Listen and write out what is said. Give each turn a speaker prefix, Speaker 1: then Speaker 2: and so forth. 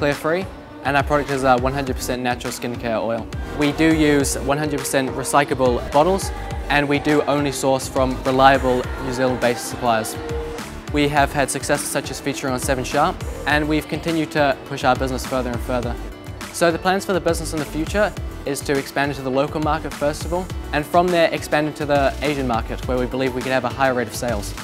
Speaker 1: clear free and our product is a 100% natural skincare oil. We do use 100% recyclable bottles and we do only source from reliable New Zealand based suppliers. We have had successes such as featuring on 7 Sharp and we've continued to push our business further and further. So the plans for the business in the future is to expand into the local market first of all and from there expand into the Asian market where we believe we can have a higher rate of sales.